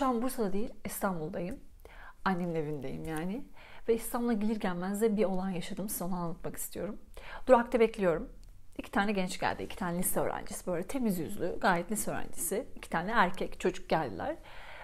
Şu an Bursa'da değil İstanbul'dayım. Annemin evindeyim yani. Ve İstanbul'a gelir gelmez de bir olay yaşadım. Size onu anlatmak istiyorum. Durakta bekliyorum. İki tane genç geldi. iki tane lise öğrencisi. Böyle temiz yüzlü, gayet lise öğrencisi. İki tane erkek çocuk geldiler.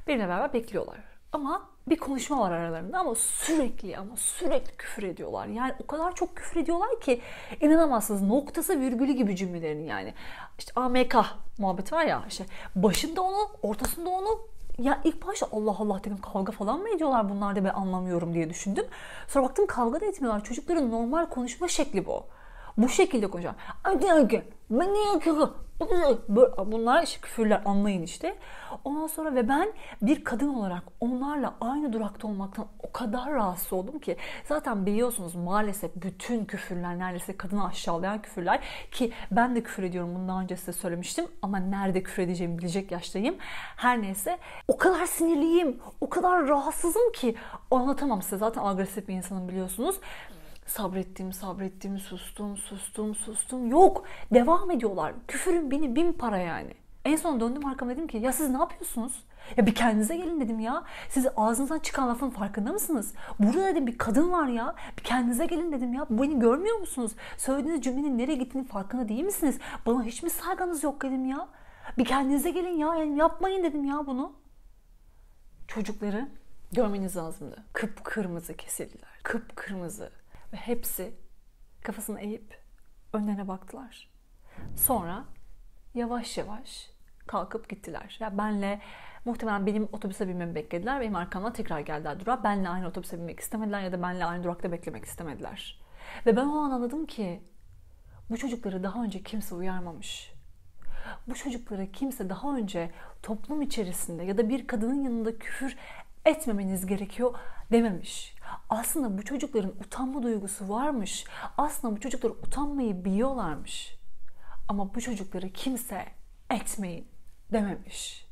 Benimle beraber bekliyorlar. Ama bir konuşma var aralarında ama sürekli ama sürekli küfür ediyorlar. Yani o kadar çok küfür ediyorlar ki inanamazsınız. Noktası virgülü gibi cümlelerin yani. İşte AMK muhabbet var ya işte başında onu, ortasında onu ya ilk başta Allah Allah dedim kavga falan mı ediyorlar bunlar da ben anlamıyorum diye düşündüm. Sonra baktım kavga da etmiyorlar. Çocukların normal konuşma şekli bu. Bu şekilde ne Bunlar işte küfürler anlayın işte. Ondan sonra ve ben bir kadın olarak onlarla aynı durakta olmaktan o kadar rahatsız oldum ki zaten biliyorsunuz maalesef bütün küfürler neredeyse kadını aşağılayan küfürler ki ben de küfür ediyorum bunu daha önce size söylemiştim ama nerede küfür edeceğimi bilecek yaştayım. Her neyse o kadar sinirliyim, o kadar rahatsızım ki anlatamam size zaten agresif bir insanım biliyorsunuz. Sabrettim, sabrettim, sustum, sustum, sustum. Yok. Devam ediyorlar. Küfürün beni bin para yani. En son döndüm arkama dedim ki ya siz ne yapıyorsunuz? Ya bir kendinize gelin dedim ya. Siz ağzınızdan çıkan lafın farkında mısınız? Burada dedim bir kadın var ya. Bir kendinize gelin dedim ya. Beni görmüyor musunuz? Söylediğiniz cümlenin nereye gittiğini farkında değil misiniz? Bana hiç mi saygınız yok dedim ya. Bir kendinize gelin ya. Yani yapmayın dedim ya bunu. Çocukları görmeniz lazımdı. Kıpkırmızı kesildiler. Kıpkırmızı. Ve hepsi kafasını eğip önlerine baktılar. Sonra yavaş yavaş kalkıp gittiler. Ya benle muhtemelen benim otobüse binmemi beklediler. Benim arkamdan tekrar geldiler durağa. Benle aynı otobüse binmek istemediler ya da benle aynı durakta beklemek istemediler. Ve ben o an anladım ki bu çocukları daha önce kimse uyarmamış. Bu çocuklara kimse daha önce toplum içerisinde ya da bir kadının yanında küfür etmemeniz gerekiyor dememiş. Aslında bu çocukların utanma duygusu varmış. Aslında bu çocuklar utanmayı biliyorlarmış. Ama bu çocukları kimse etmeyin dememiş.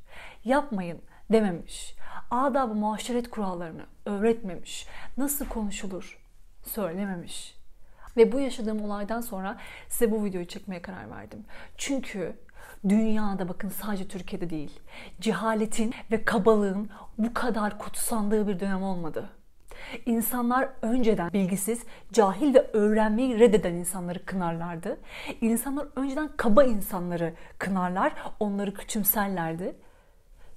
Yapmayın dememiş. Adab-ı muaşeret kurallarını öğretmemiş. Nasıl konuşulur söylememiş. Ve bu yaşadığım olaydan sonra size bu videoyu çekmeye karar verdim. Çünkü dünyada bakın sadece Türkiye'de değil, cehaletin ve kabalığın bu kadar kutsandığı bir dönem olmadı. İnsanlar önceden bilgisiz, cahil ve öğrenmeyi reddeden insanları kınarlardı. İnsanlar önceden kaba insanları kınarlar, onları küçümserlerdi.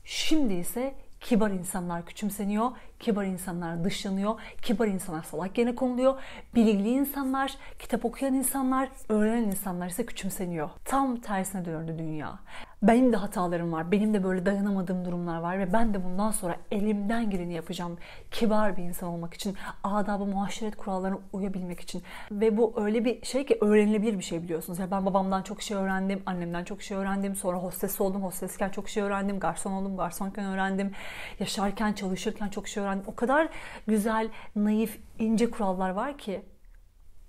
Şimdi ise kibar insanlar küçümseniyor, kibar insanlar dışlanıyor, kibar insanlar salak yerine konuluyor, bilgili insanlar, kitap okuyan insanlar, öğrenen insanlar ise küçümseniyor. Tam tersine döndü dünya. Benim de hatalarım var. Benim de böyle dayanamadığım durumlar var ve ben de bundan sonra elimden geleni yapacağım. Kibar bir insan olmak için, adabı muaşeret kurallarına uyabilmek için. Ve bu öyle bir şey ki öğrenilebilir bir şey biliyorsunuz. Ya ben babamdan çok şey öğrendim, annemden çok şey öğrendim. Sonra hostes oldum, hostesken çok şey öğrendim. Garson oldum, garsonken öğrendim. Yaşarken, çalışırken çok şey öğrendim. O kadar güzel, naif, ince kurallar var ki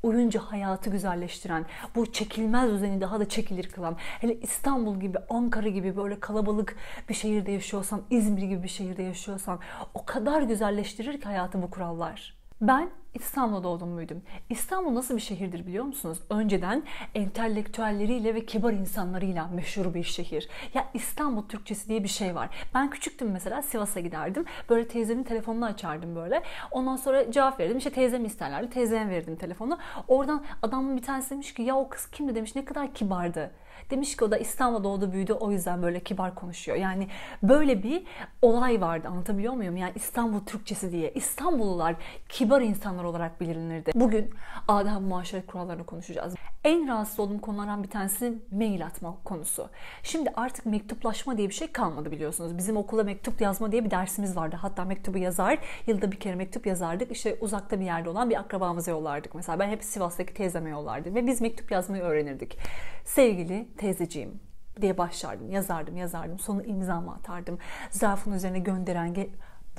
uyunca hayatı güzelleştiren, bu çekilmez düzeni daha da çekilir kılan, hele İstanbul gibi, Ankara gibi böyle kalabalık bir şehirde yaşıyorsan, İzmir gibi bir şehirde yaşıyorsan o kadar güzelleştirir ki hayatı bu kurallar. Ben İstanbul'da doğdum büyüdüm. İstanbul nasıl bir şehirdir biliyor musunuz? Önceden entelektüelleriyle ve kibar insanlarıyla meşhur bir şehir. Ya İstanbul Türkçesi diye bir şey var. Ben küçüktüm mesela Sivas'a giderdim. Böyle teyzemin telefonunu açardım böyle. Ondan sonra cevap verirdim. İşte teyzem isterlerdi. Teyzeme verirdim telefonu. Oradan adamın bir tanesi demiş ki ya o kız kimdi demiş ne kadar kibardı. Demiş ki o da İstanbul'da doğdu büyüdü o yüzden böyle kibar konuşuyor. Yani böyle bir olay vardı anlatabiliyor muyum? Yani İstanbul Türkçesi diye. İstanbullular kibar insanlar olarak bilinirdi. Bugün adab muaşeret kurallarını konuşacağız. En rahatsız olduğum konulardan bir tanesi mail atma konusu. Şimdi artık mektuplaşma diye bir şey kalmadı biliyorsunuz. Bizim okula mektup yazma diye bir dersimiz vardı. Hatta mektubu yazar, yılda bir kere mektup yazardık. İşte uzakta bir yerde olan bir akrabamıza yollardık. Mesela ben hep Sivas'taki teyzeme yollardım ve biz mektup yazmayı öğrenirdik. Sevgili teyzeciğim diye başlardım. Yazardım, yazardım. Sonra imzamı atardım. Zarfın üzerine gönderen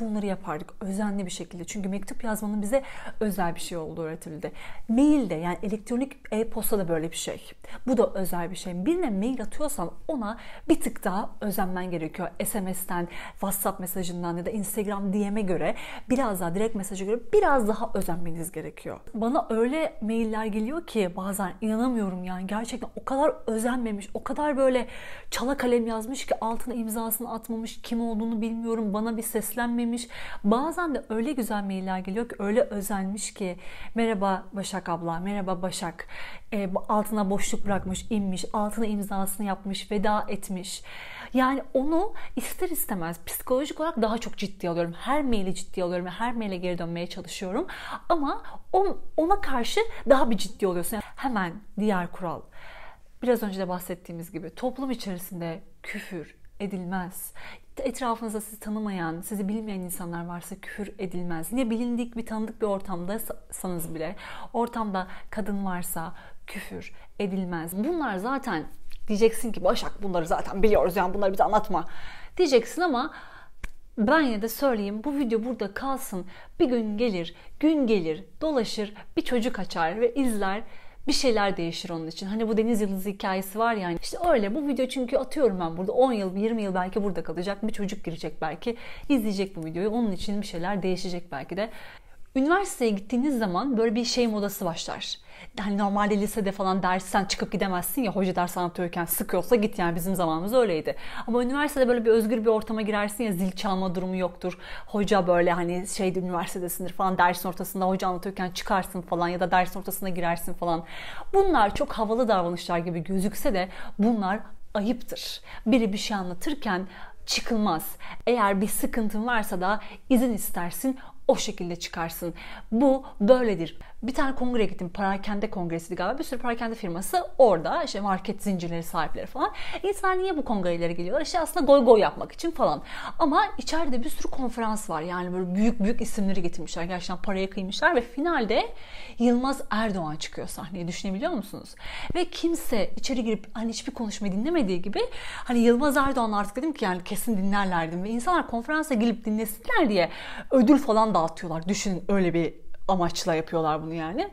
bunları yapardık özenli bir şekilde. Çünkü mektup yazmanın bize özel bir şey olduğu öğretildi. Mail de yani elektronik e-posta da böyle bir şey. Bu da özel bir şey. Birine mail atıyorsan ona bir tık daha özenmen gerekiyor. SMS'ten, WhatsApp mesajından ya da Instagram DM'e göre biraz daha direkt mesaja göre biraz daha özenmeniz gerekiyor. Bana öyle mailler geliyor ki bazen inanamıyorum yani gerçekten o kadar özenmemiş, o kadar böyle çala kalem yazmış ki altına imzasını atmamış, kim olduğunu bilmiyorum, bana bir seslenmemiş. Bazen de öyle güzel mailler geliyor ki öyle özenmiş ki merhaba Başak abla, merhaba Başak. E, altına boşluk bırakmış, inmiş, altına imzasını yapmış, veda etmiş. Yani onu ister istemez psikolojik olarak daha çok ciddi alıyorum. Her maili ciddi alıyorum ve her maile geri dönmeye çalışıyorum. Ama ona karşı daha bir ciddi oluyorsun. Yani hemen diğer kural. Biraz önce de bahsettiğimiz gibi toplum içerisinde küfür edilmez. Etrafınızda sizi tanımayan, sizi bilmeyen insanlar varsa küfür edilmez. Niye bilindik bir tanıdık bir ortamdasanız bile ortamda kadın varsa küfür edilmez. Bunlar zaten diyeceksin ki Başak bunları zaten biliyoruz yani bunları bize anlatma diyeceksin ama ben yine de söyleyeyim bu video burada kalsın. Bir gün gelir, gün gelir, dolaşır, bir çocuk açar ve izler bir şeyler değişir onun için. Hani bu deniz yıldızı hikayesi var yani. İşte öyle bu video çünkü atıyorum ben burada 10 yıl 20 yıl belki burada kalacak. Bir çocuk girecek belki izleyecek bu videoyu. Onun için bir şeyler değişecek belki de. Üniversiteye gittiğiniz zaman böyle bir şey modası başlar. Yani normalde lisede falan dersten çıkıp gidemezsin ya hoca ders anlatıyorken sıkıyorsa git yani bizim zamanımız öyleydi. Ama üniversitede böyle bir özgür bir ortama girersin ya zil çalma durumu yoktur. Hoca böyle hani şeyde üniversitedesindir falan dersin ortasında hoca anlatıyorken çıkarsın falan ya da dersin ortasına girersin falan. Bunlar çok havalı davranışlar gibi gözükse de bunlar ayıptır. Biri bir şey anlatırken çıkılmaz. Eğer bir sıkıntın varsa da izin istersin o şekilde çıkarsın. Bu böyledir. Bir tane kongreye gittim. Parakende kongresiydi galiba. Bir sürü parakende firması orada. işte market zincirleri sahipleri falan. İnsanlar niye bu kongrelere geliyorlar? İşte aslında goy goy yapmak için falan. Ama içeride bir sürü konferans var. Yani böyle büyük büyük isimleri getirmişler. Gerçekten paraya kıymışlar ve finalde Yılmaz Erdoğan çıkıyor sahneye. Düşünebiliyor musunuz? Ve kimse içeri girip hani hiçbir konuşmayı dinlemediği gibi hani Yılmaz Erdoğan artık dedim ki yani kesin dinlerlerdim ve insanlar konferansa gelip dinlesinler diye ödül falan dağıtıyorlar. Düşünün öyle bir amaçla yapıyorlar bunu yani.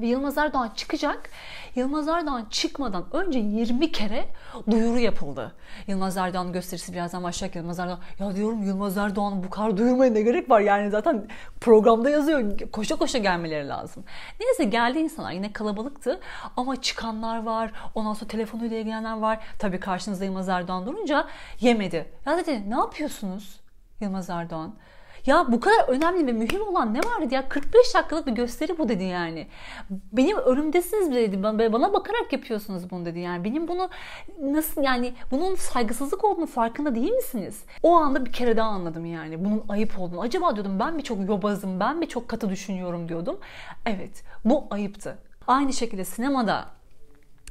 Ve Yılmaz Erdoğan çıkacak. Yılmaz Erdoğan çıkmadan önce 20 kere duyuru yapıldı. Yılmaz Erdoğan gösterisi birazdan başlayacak. Yılmaz Erdoğan ya diyorum Yılmaz Erdoğan'ı bu kadar duyurmaya ne gerek var? Yani zaten programda yazıyor. Koşa koşa gelmeleri lazım. Neyse geldi insanlar. Yine kalabalıktı. Ama çıkanlar var. Ondan sonra telefonuyla ilgilenenler var. Tabii karşınızda Yılmaz Erdoğan durunca yemedi. Ya dedi ne yapıyorsunuz Yılmaz Erdoğan? Ya bu kadar önemli ve mühim olan ne vardı ya? 45 dakikalık bir gösteri bu dedi yani. Benim önümdesiniz bile dedi. Bana bakarak yapıyorsunuz bunu dedi yani. Benim bunu nasıl yani bunun saygısızlık olduğunu farkında değil misiniz? O anda bir kere daha anladım yani. Bunun ayıp olduğunu. Acaba diyordum ben mi çok yobazım, ben mi çok katı düşünüyorum diyordum. Evet bu ayıptı. Aynı şekilde sinemada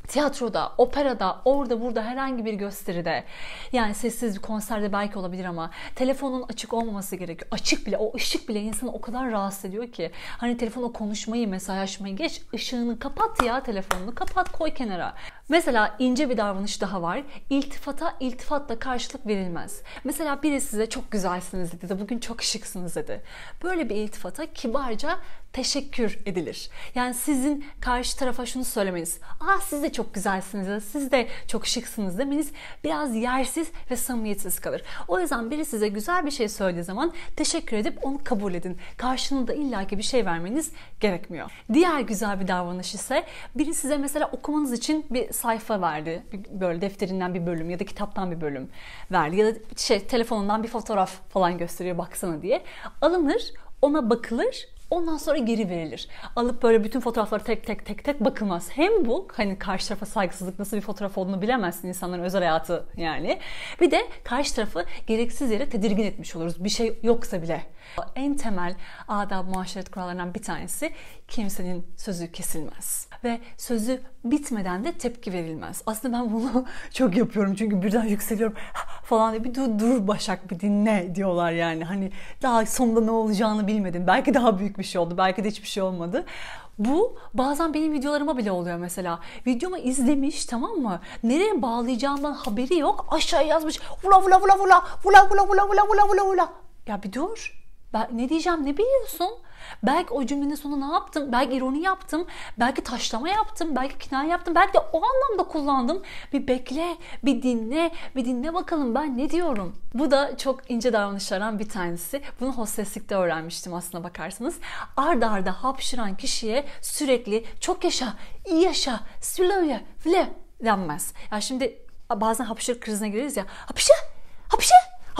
tiyatroda, operada, orada burada herhangi bir gösteride yani sessiz bir konserde belki olabilir ama telefonun açık olmaması gerekiyor. Açık bile o ışık bile insanı o kadar rahatsız ediyor ki hani telefona konuşmayı, mesajlaşmayı geç ışığını kapat ya telefonunu kapat koy kenara. Mesela ince bir davranış daha var. İltifata iltifatla karşılık verilmez. Mesela biri size çok güzelsiniz dedi. Bugün çok şıksınız dedi. Böyle bir iltifata kibarca teşekkür edilir. Yani sizin karşı tarafa şunu söylemeniz. Aa siz de çok güzelsiniz ya siz de çok şıksınız demeniz biraz yersiz ve samimiyetsiz kalır. O yüzden biri size güzel bir şey söylediği zaman teşekkür edip onu kabul edin. Karşılığında illaki bir şey vermeniz gerekmiyor. Diğer güzel bir davranış ise biri size mesela okumanız için bir sayfa verdi. Böyle defterinden bir bölüm ya da kitaptan bir bölüm verdi. Ya da şey telefonundan bir fotoğraf falan gösteriyor baksana diye. Alınır, ona bakılır Ondan sonra geri verilir. Alıp böyle bütün fotoğrafları tek tek tek tek bakılmaz. Hem bu hani karşı tarafa saygısızlık nasıl bir fotoğraf olduğunu bilemezsin insanların özel hayatı yani. Bir de karşı tarafı gereksiz yere tedirgin etmiş oluruz. Bir şey yoksa bile. En temel adab muaşeret kurallarından bir tanesi kimsenin sözü kesilmez. Ve sözü bitmeden de tepki verilmez. Aslında ben bunu çok yapıyorum çünkü birden yükseliyorum falan diye bir dur, dur Başak bir dinle diyorlar yani. Hani daha sonunda ne olacağını bilmedim. Belki daha büyük bir şey oldu. Belki de hiçbir şey olmadı. Bu bazen benim videolarıma bile oluyor mesela. Videomu izlemiş tamam mı? Nereye bağlayacağımdan haberi yok. Aşağıya yazmış. Vula vula vula vula vula vula vula vula vula vula vula Ya bir dur. Ben ne diyeceğim ne biliyorsun? Belki o cümlenin sonu ne yaptım? Belki ironi yaptım. Belki taşlama yaptım. Belki kinaye yaptım. Belki de o anlamda kullandım. Bir bekle, bir dinle, bir dinle bakalım ben ne diyorum. Bu da çok ince davranışlardan bir tanesi. Bunu hosteslikte öğrenmiştim aslına bakarsanız. Arda arda hapşıran kişiye sürekli çok yaşa, iyi yaşa, slow vle denmez. Ya şimdi bazen hapşırık krizine gireriz ya. Hapşı, hapşı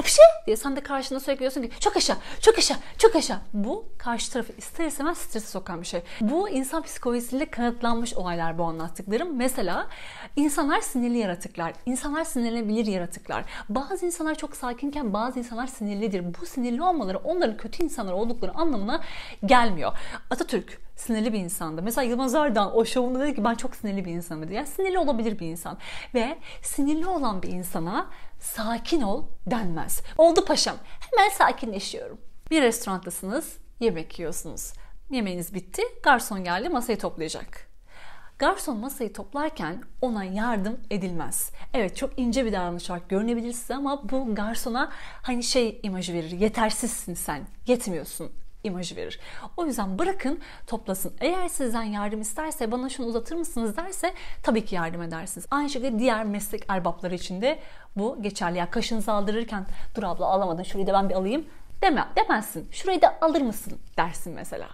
hapşe diye sen de karşında sürekli diyorsun ki çok aşağı, çok aşağı, çok aşağı. Bu karşı tarafı ister istemez strese sokan bir şey. Bu insan psikolojisiyle kanıtlanmış olaylar bu anlattıklarım. Mesela insanlar sinirli yaratıklar. İnsanlar sinirlenebilir yaratıklar. Bazı insanlar çok sakinken bazı insanlar sinirlidir. Bu sinirli olmaları onların kötü insanlar oldukları anlamına gelmiyor. Atatürk sinirli bir insandı. Mesela Yılmaz Erdoğan o şovunda dedi ki ben çok sinirli bir insanım dedi. Yani sinirli olabilir bir insan. Ve sinirli olan bir insana sakin ol denmez. Oldu paşam hemen sakinleşiyorum. Bir restorantasınız yemek yiyorsunuz. Yemeğiniz bitti garson geldi masayı toplayacak. Garson masayı toplarken ona yardım edilmez. Evet çok ince bir davranış olarak görünebilir size ama bu garsona hani şey imajı verir. Yetersizsin sen, yetmiyorsun imajı verir. O yüzden bırakın toplasın. Eğer sizden yardım isterse bana şunu uzatır mısınız derse tabii ki yardım edersiniz. Aynı şekilde diğer meslek erbapları için de bu geçerli. Ya kaşınızı aldırırken dur abla alamadın şurayı da ben bir alayım deme, demezsin. Şurayı da alır mısın dersin mesela.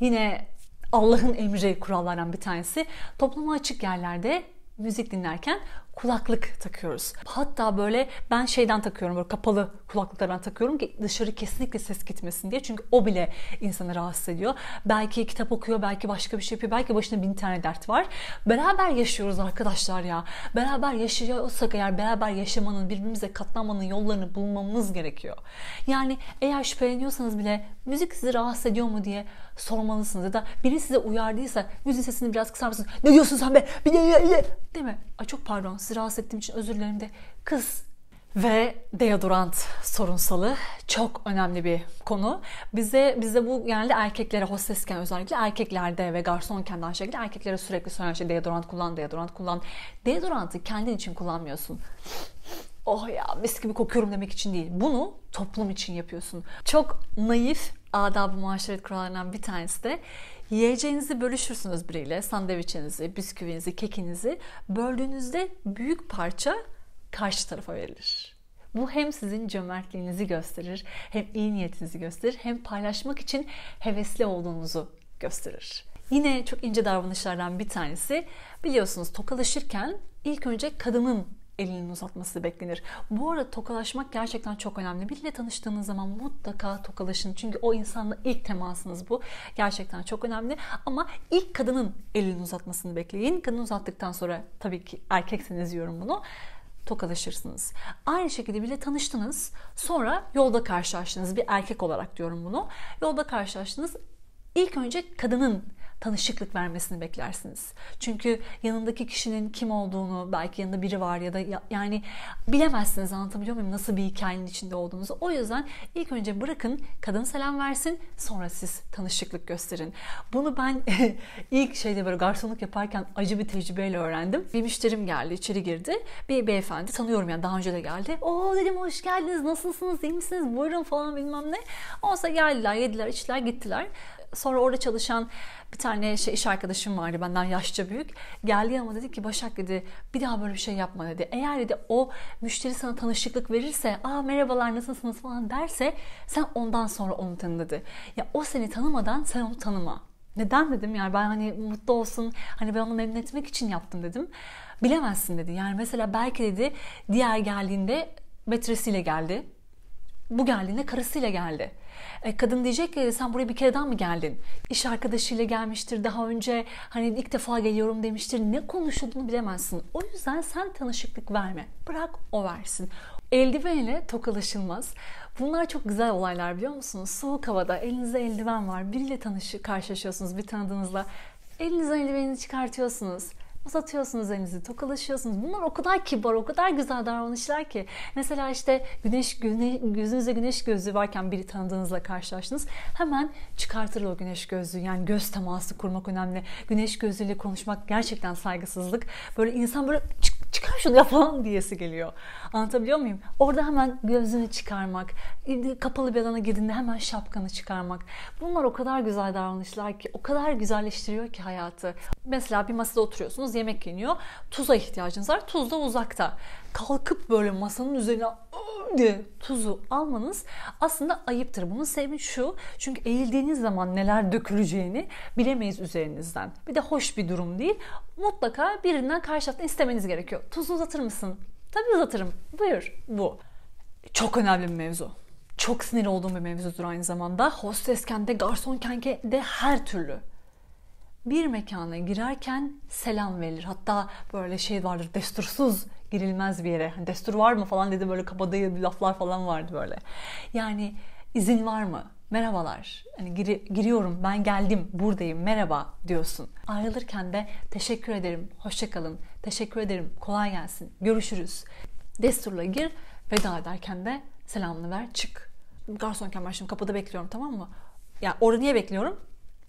Yine Allah'ın emri kurallardan bir tanesi topluma açık yerlerde müzik dinlerken kulaklık takıyoruz. Hatta böyle ben şeyden takıyorum böyle kapalı kulaklıklardan takıyorum ki dışarı kesinlikle ses gitmesin diye. Çünkü o bile insanı rahatsız ediyor. Belki kitap okuyor, belki başka bir şey yapıyor, belki başına bin tane dert var. Beraber yaşıyoruz arkadaşlar ya. Beraber yaşıyorsak eğer beraber yaşamanın, birbirimize katlanmanın yollarını bulmamız gerekiyor. Yani eğer şüpheleniyorsanız bile müzik sizi rahatsız ediyor mu diye sormalısınız. Ya da biri size uyardıysa müzik sesini biraz kısar mısınız? Ne diyorsun sen be? Değil mi? Ay çok pardon sizi rahatsız ettiğim için özür dilerim de kız ve deodorant sorunsalı çok önemli bir konu. Bize bize bu genelde erkeklere hostesken özellikle erkeklerde ve garsonken de aynı şekilde erkeklere sürekli söylenen şey deodorant kullan, deodorant kullan. Deodorantı kendin için kullanmıyorsun. Oh ya mis gibi kokuyorum demek için değil. Bunu toplum için yapıyorsun. Çok naif adab-ı muaşeret kurallarından bir tanesi de Yiyeceğinizi bölüşürsünüz biriyle. Sandviçinizi, bisküvinizi, kekinizi böldüğünüzde büyük parça karşı tarafa verilir. Bu hem sizin cömertliğinizi gösterir, hem iyi niyetinizi gösterir, hem paylaşmak için hevesli olduğunuzu gösterir. Yine çok ince davranışlardan bir tanesi biliyorsunuz tokalaşırken ilk önce kadının elini uzatması beklenir. Bu arada tokalaşmak gerçekten çok önemli. Biriyle tanıştığınız zaman mutlaka tokalaşın. Çünkü o insanla ilk temasınız bu. Gerçekten çok önemli. Ama ilk kadının elini uzatmasını bekleyin. Kadın uzattıktan sonra tabii ki erkekseniz diyorum bunu tokalaşırsınız. Aynı şekilde bile tanıştınız. Sonra yolda karşılaştınız. Bir erkek olarak diyorum bunu. Yolda karşılaştınız. İlk önce kadının tanışıklık vermesini beklersiniz. Çünkü yanındaki kişinin kim olduğunu, belki yanında biri var ya da ya, yani bilemezsiniz anlatabiliyor muyum nasıl bir hikayenin içinde olduğunuzu. O yüzden ilk önce bırakın kadın selam versin sonra siz tanışıklık gösterin. Bunu ben ilk şeyde böyle garsonluk yaparken acı bir tecrübeyle öğrendim. Bir müşterim geldi, içeri girdi. Bir beyefendi tanıyorum yani daha önce de geldi. Oo dedim hoş geldiniz, nasılsınız, iyi misiniz, buyurun falan bilmem ne. Oysa geldiler, yediler, içtiler, gittiler. Sonra orada çalışan bir tane şey, iş arkadaşım vardı benden yaşça büyük. Geldi ama dedi ki Başak dedi bir daha böyle bir şey yapma dedi. Eğer dedi o müşteri sana tanışıklık verirse aa merhabalar nasılsınız falan derse sen ondan sonra onu tanı dedi. Ya o seni tanımadan sen onu tanıma. Neden dedim yani ben hani mutlu olsun hani ben onu memnun etmek için yaptım dedim. Bilemezsin dedi. Yani mesela belki dedi diğer geldiğinde metresiyle geldi. Bu geldiğinde karısıyla geldi. E, kadın diyecek ki sen buraya bir kere daha mı geldin? İş arkadaşıyla gelmiştir daha önce hani ilk defa geliyorum demiştir. Ne konuşulduğunu bilemezsin. O yüzden sen tanışıklık verme. Bırak o versin. Eldivenle tokalaşılmaz. Bunlar çok güzel olaylar biliyor musunuz? Soğuk havada elinizde eldiven var. Biriyle tanışı, karşılaşıyorsunuz bir tanıdığınızla. Elinize eldiveni çıkartıyorsunuz uzatıyorsunuz elinizi, tokalaşıyorsunuz. Bunlar o kadar kibar, o kadar güzel davranışlar ki. Mesela işte güneş, güneş gözünüzde güneş gözlüğü varken biri tanıdığınızla karşılaştınız. Hemen çıkartır o güneş gözlüğü. Yani göz teması kurmak önemli. Güneş gözlüğüyle konuşmak gerçekten saygısızlık. Böyle insan böyle çık çıkar şunu falan diyesi geliyor. Anlatabiliyor muyum? Orada hemen gözünü çıkarmak, kapalı bir alana girdiğinde hemen şapkanı çıkarmak. Bunlar o kadar güzel davranışlar ki, o kadar güzelleştiriyor ki hayatı. Mesela bir masada oturuyorsunuz, yemek yeniyor. Tuza ihtiyacınız var. Tuz da uzakta. Kalkıp böyle masanın üzerine diye tuzu almanız aslında ayıptır. Bunun sebebi şu. Çünkü eğildiğiniz zaman neler döküleceğini bilemeyiz üzerinizden. Bir de hoş bir durum değil. Mutlaka birinden karşı taraftan istemeniz gerekiyor. Tuzu uzatır mısın? Tabii uzatırım. Buyur. Bu. Çok önemli bir mevzu. Çok sinir olduğum bir mevzudur aynı zamanda. Hostesken de, garsonken de her türlü bir mekana girerken selam verilir. Hatta böyle şey vardır destursuz girilmez bir yere. Hani destur var mı falan dedi böyle kabadayı laflar falan vardı böyle. Yani izin var mı? Merhabalar. Hani gir, giriyorum, ben geldim, buradayım, merhaba diyorsun. Ayrılırken de teşekkür ederim, hoşçakalın, teşekkür ederim, kolay gelsin, görüşürüz. Desturla gir, veda ederken de selamını ver, çık. Garsonken ben şimdi kapıda bekliyorum tamam mı? Ya yani orada niye bekliyorum?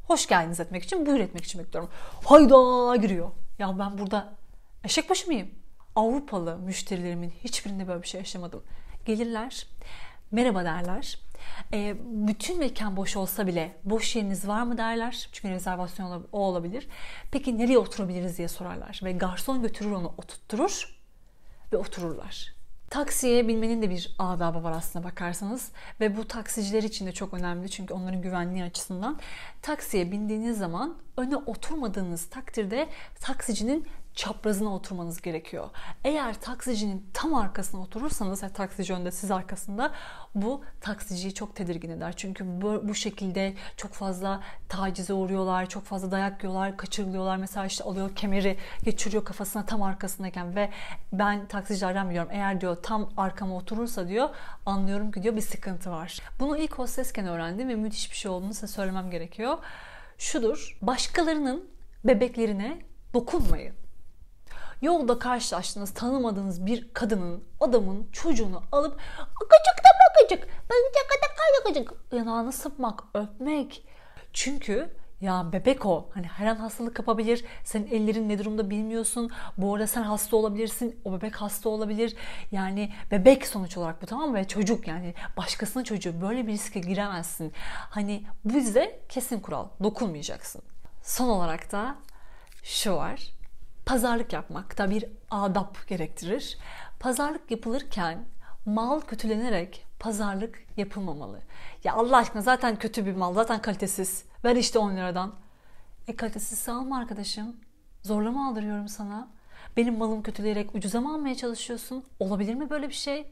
Hoş geldiniz etmek için, buyur etmek için bekliyorum. Hayda giriyor. Ya ben burada eşek başı mıyım? Avrupalı müşterilerimin hiçbirinde böyle bir şey yaşamadım. Gelirler, merhaba derler. E, bütün mekan boş olsa bile boş yeriniz var mı derler. Çünkü rezervasyon o olabilir. Peki nereye oturabiliriz diye sorarlar. Ve garson götürür onu oturtturur ve otururlar. Taksiye binmenin de bir adabı var aslında bakarsanız ve bu taksiciler için de çok önemli çünkü onların güvenliği açısından. Taksiye bindiğiniz zaman öne oturmadığınız takdirde taksicinin çaprazına oturmanız gerekiyor. Eğer taksicinin tam arkasına oturursanız, yani taksici önde siz arkasında bu taksiciyi çok tedirgin eder. Çünkü bu, bu şekilde çok fazla tacize uğruyorlar, çok fazla dayak yiyorlar, kaçırılıyorlar. Mesela işte alıyor kemeri geçiriyor kafasına tam arkasındayken ve ben taksicilerden biliyorum eğer diyor tam arkama oturursa diyor anlıyorum ki diyor bir sıkıntı var. Bunu ilk hostesken öğrendim ve müthiş bir şey olduğunu size söylemem gerekiyor. Şudur, başkalarının bebeklerine dokunmayın. Yolda karşılaştığınız, tanımadığınız bir kadının, adamın çocuğunu alıp akıcık da bakıcık, bakıcık da bakıcık yanağını sıpmak, öpmek. Çünkü ya bebek o. Hani her an hastalık kapabilir. Senin ellerin ne durumda bilmiyorsun. Bu arada sen hasta olabilirsin. O bebek hasta olabilir. Yani bebek sonuç olarak bu tamam mı? Ve çocuk yani başkasının çocuğu. Böyle bir riske giremezsin. Hani bu bize kesin kural. Dokunmayacaksın. Son olarak da şu var pazarlık yapmak da bir adap gerektirir. Pazarlık yapılırken mal kötülenerek pazarlık yapılmamalı. Ya Allah aşkına zaten kötü bir mal, zaten kalitesiz. Ver işte 10 liradan. E kalitesiz alma arkadaşım. Zorlama aldırıyorum sana. Benim malım kötüleyerek ucuza mı almaya çalışıyorsun? Olabilir mi böyle bir şey?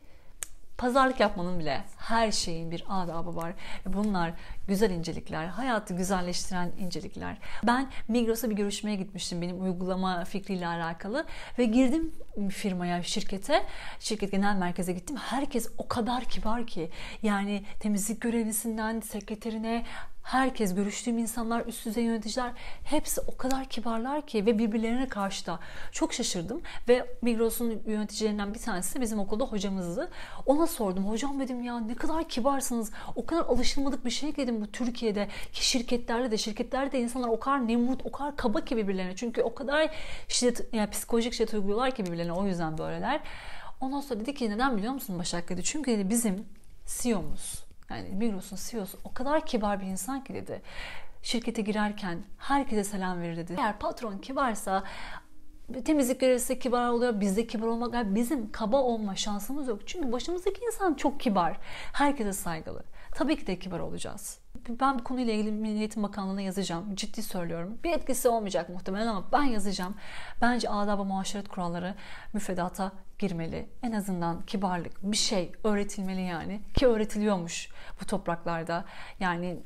Pazarlık yapmanın bile her şeyin bir adabı var. Bunlar güzel incelikler, hayatı güzelleştiren incelikler. Ben Migros'a bir görüşmeye gitmiştim benim uygulama fikriyle alakalı ve girdim firmaya, şirkete, şirket genel merkeze gittim. Herkes o kadar kibar ki yani temizlik görevlisinden sekreterine herkes görüştüğüm insanlar, üst düzey yöneticiler hepsi o kadar kibarlar ki ve birbirlerine karşı da çok şaşırdım ve Migros'un yöneticilerinden bir tanesi bizim okulda hocamızdı. Ona sordum. Hocam dedim ya ne kadar kibarsınız. O kadar alışılmadık bir şey dedim bu Türkiye'de ki şirketlerde de şirketlerde de insanlar o kadar nemrut, o kadar kaba ki birbirlerine. Çünkü o kadar şiddet yani psikolojik şiddet uyguluyorlar ki birbirlerine o yüzden böyleler. Ondan sonra dedi ki neden biliyor musun Başak dedi. Çünkü dedi bizim CEO'muz yani Migros'un CEO'su o kadar kibar bir insan ki dedi. Şirkete girerken herkese selam verir dedi. Eğer patron kibarsa temizlik görevlisi kibar oluyor. Bizde kibar olmak, yani bizim kaba olma şansımız yok. Çünkü başımızdaki insan çok kibar. Herkese saygılı. Tabii ki de kibar olacağız. Ben bu konuyla ilgili Milli Eğitim Bakanlığı'na yazacağım. Ciddi söylüyorum. Bir etkisi olmayacak muhtemelen ama ben yazacağım. Bence adab-ı muaşeret kuralları müfredata girmeli. En azından kibarlık bir şey öğretilmeli yani. Ki öğretiliyormuş bu topraklarda. Yani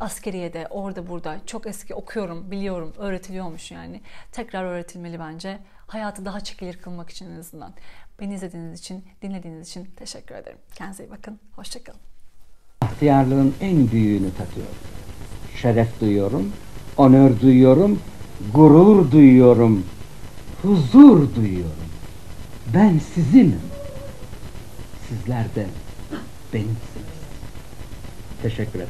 askeriyede orada burada çok eski okuyorum biliyorum öğretiliyormuş yani. Tekrar öğretilmeli bence. Hayatı daha çekilir kılmak için en azından. Beni izlediğiniz için, dinlediğiniz için teşekkür ederim. Kendinize iyi bakın. Hoşçakalın. Bahtiyarlığın en büyüğünü tatıyorum. Şeref duyuyorum, onur duyuyorum, gurur duyuyorum, huzur duyuyorum. Ben sizinim. Sizler de benimsiniz. Teşekkür ederim.